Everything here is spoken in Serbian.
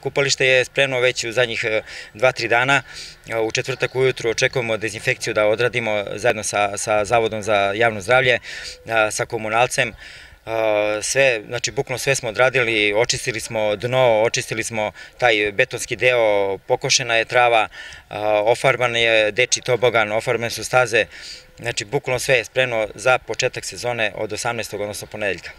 Kupalište je spremno već u zadnjih e, 2-3 dana. E, u četvrtak ujutru očekujemo dezinfekciju da odradimo zajedno sa, sa Zavodom za javno zdravlje, e, sa komunalcem sve, znači bukno sve smo odradili, očistili smo dno, očistili smo taj betonski deo, pokošena je trava, ofarban je deči tobogan, ofarbane su staze, znači bukno sve je spremno za početak sezone od 18. odnosno ponedeljka.